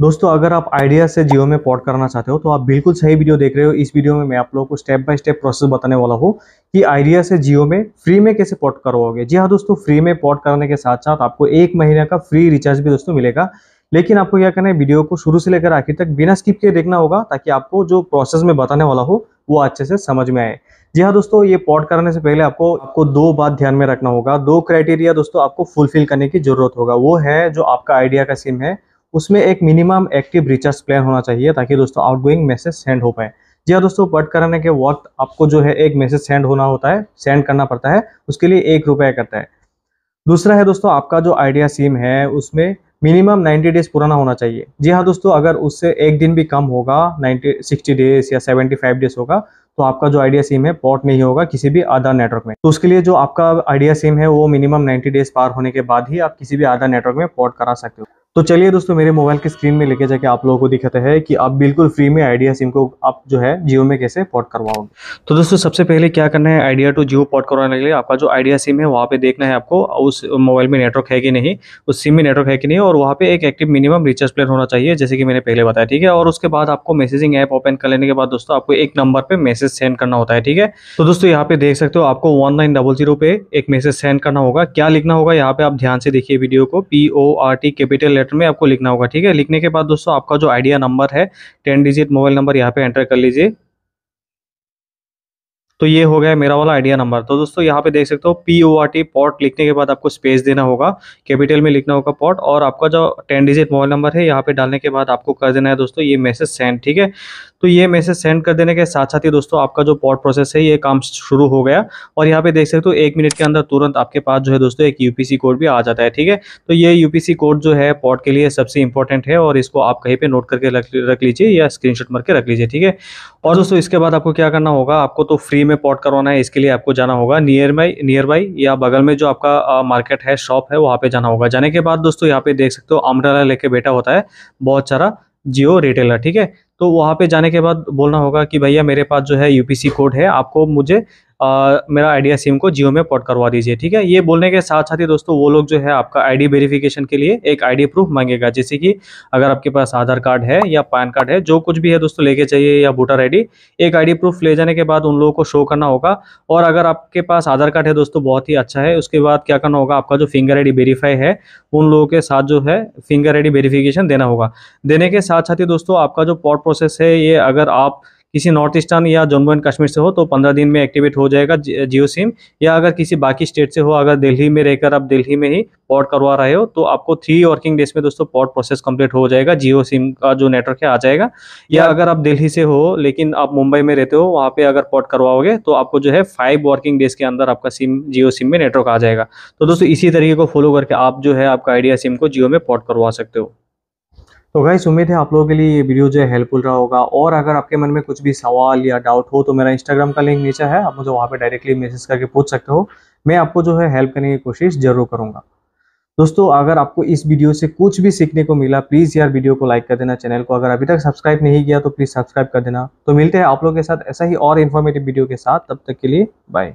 दोस्तों, अगर आप आइडिया से जियो में पोर्ट करना चाहते हो तो आप बिल्कुल सही वीडियो देख रहे हो। इस वीडियो में मैं आप लोगों को स्टेप बाय स्टेप प्रोसेस बताने वाला हूँ कि आइडिया से जियो में फ्री में कैसे पोर्ट करवाओगे। जी हाँ दोस्तों फ्री में पोर्ट करने के साथ साथ आपको एक महीने का फ्री रिचार्ज भी दोस्तों मिलेगा। लेकिन आपको क्या करना है वीडियो को शुरू से लेकर आखिर तक बिना स्किप के देखना होगा, ताकि आपको जो प्रोसेस में बताने वाला हो, वो अच्छे से समझ में आए। जी हाँ दोस्तों, ये पोर्ट करने से पहले आपको आपको दो बात ध्यान में रखना होगा। दो क्राइटेरिया दोस्तों, आपको फुलफिल करने की ज़रूरत होगा। वो है जो आपका आइडिया का सिम है उसमें एक मिनिमम एक्टिव रिचार्ज प्लान होना चाहिए ताकि दोस्तों आउटगोइंग मैसेज सेंड हो पाए। जी हाँ दोस्तों पट कराने के वक्त आपको जो है एक मैसेज सेंड होना होता है सेंड करना पड़ता है, उसके लिए एक रुपया करता है। दूसरा है दोस्तों, आपका जो आइडिया सिम है, उसमें मिनिमम 90 डेज़ पुराना होना चाहिए। जी हाँ दोस्तों, अगर उससे एक दिन भी कम होगा 90 60 डेज़ या 75 डेज़ होगा तो आपका जो आइडिया सिम है पोर्ट नहीं होगा किसी भी आधार नेटवर्क में। तो उसके लिए जो आपका आइडिया सिम है, वो मिनिमम 90 डेज़ पार होने के बाद ही आप किसी भी आधार नेटवर्क में पोर्ट करा सकते हो। तो चलिए दोस्तों, मेरे मोबाइल की स्क्रीन में लेके जाके आप लोगों को दिखाते हैं कि आप बिल्कुल फ्री में आइडिया सिम को आप जो है जियो में कैसे पोर्ट करवाओगे। तो दोस्तों, सबसे पहले क्या करना है, आइडिया टू जियो पोर्ट करवाने के लिए आपका जो आइडिया सिम है, वहाँ पे देखना है आपको, उस मोबाइल में नेटवर्क है कि नहीं, उस सिम में नेटवर्क है कि नहीं, और वहाँ पे एक एक्टिव मिनिमम रिचार्ज प्लान होना चाहिए, जैसे कि मैंने पहले बताया, ठीक है? और उसके बाद आपको मैसेजिंग ऐप ओपन कर लेने के बाद दोस्तों, आपको एक नंबर पर मैसेज सेंड करना होता है, ठीक है? तो दोस्तों, यहाँ पे देख सकते हो, आपको वन डबल ज़ीरो पे एक मैसेज सेंड करना होगा। क्या लिखना होगा? यहाँ पे आप ध्यान से देखिए वीडियो को P O R T capital letter में आपको लिखना होगा, ठीक है? लिखने के बाद दोस्तों आपका जो आइडिया नंबर है, टेन डिजिट मोबाइल नंबर यहाँ पे एंटर कर लीजिए। तो ये हो गया मेरा वाला आइडिया नंबर। तो दोस्तों यहाँ पे देख सकते हो P O R T port लिखने के बाद आपको स्पेस देना होगा। कैपिटल में लिखना होगा पॉट और आपका जो टेन डिजिट मोबाइल नंबर है, यहाँ पे डालने के बाद आपको कर देना है दोस्तों ये मैसेज सेंड ठीक है? तो ये मैसेज सेंड कर देने के साथ साथ ही दोस्तों आपका जो पॉट प्रोसेस है, ये काम शुरू हो गया। और यहाँ पे देख सकते हो एक मिनट के अंदर तुरंत आपके पास जो है दोस्तों एक यूपीसी कोड भी आ जाता है, ठीक है? तो ये यूपीसी कोड जो है पॉट के लिए सबसे इंपॉर्टेंट है और इसको आप कहीं पे नोट करके रख लीजिए या स्क्रीन मार के रख लीजिए, ठीक है? और दोस्तों इसके बाद आपको क्या करना होगा, आपको तो फ्री में पॉट करवाना है, इसके लिए आपको जाना होगा नियर बाई नियर बाई या बगल में जो आपका मार्केट है शॉप है, वहाँ पे जाना होगा। जाने के बाद दोस्तों यहाँ पे देख सकते हो अम्ब्रेला लेके बैठा होता है, बहुत सारा जियो रिटेलर ठीक है? तो वहाँ पे जाने के बाद बोलना होगा कि भैया मेरे पास जो है यूपीसी कोड है, आपको मुझे मेरा आइडिया सिम को जियो में पोर्ट करवा दीजिए, ठीक है? ये बोलने के साथ साथ ही दोस्तों, वो लोग जो है आपका आईडी वेरिफिकेशन के लिए एक आईडी प्रूफ मांगेगा। जैसे कि अगर आपके पास आधार कार्ड है या पैन कार्ड है, जो कुछ भी है दोस्तों, लेके चाहिए या वोटर आईडी एक आईडी प्रूफ ले जाने के बाद उन लोगों को शो करना होगा। और अगर आपके पास आधार कार्ड है दोस्तों, बहुत ही अच्छा है। उसके बाद क्या करना होगा, आपका जो फिंगर आईडी वेरीफाई है, उन लोगों के साथ जो है फिंगर आई वेरिफिकेशन देना होगा। देने के साथ साथ ही दोस्तों, आपका जो पॉट प्रोसेस है, ये अगर आप किसी नॉर्थ ईस्टर्न या जम्मू एंड कश्मीर से हो तो पंद्रह दिन में एक्टिवेट हो जाएगा जियो सिम। या अगर किसी बाकी स्टेट से हो अगर दिल्ली में रहकर आप दिल्ली में ही पोर्ट करवा रहे हो तो आपको थ्री वर्किंग डेज़ में दोस्तों पोर्ट प्रोसेस कंप्लीट हो जाएगा। जियो सिम का जो नेटवर्क है आ जाएगा। या अगर आप दिल्ली से हो लेकिन आप मुंबई में रहते हो वहाँ पे अगर पोर्ट करवाओगे तो आपको जो है फाइव वर्किंग डेज़ के अंदर आपका सिम जियो सिम में नेटवर्क आ जाएगा। तो दोस्तों इसी तरीके को फॉलो करके आप जो है आपका आइडिया सिम को जियो में पोर्ट करवा सकते हो। तो गाइस उम्मीद है आप लोगों के लिए ये वीडियो जो है हेल्पफुल रहा होगा। और अगर आपके मन में कुछ भी सवाल या डाउट हो तो मेरा इंस्टाग्राम का लिंक नीचे है। आप मुझे वहाँ पे डायरेक्टली मैसेज करके पूछ सकते हो। मैं आपको जो है हेल्प करने की कोशिश ज़रूर करूँगा। दोस्तों, अगर आपको इस वीडियो से कुछ भी सीखने को मिला प्लीज़ यार वीडियो को लाइक कर देना चैनल को। अगर अभी तक सब्सक्राइब नहीं किया तो प्लीज़ सब्सक्राइब कर देना। तो मिलते हैं आप लोगों के साथ ऐसा ही और इन्फॉर्मेटिव वीडियो के साथ। तब तक के लिए बाय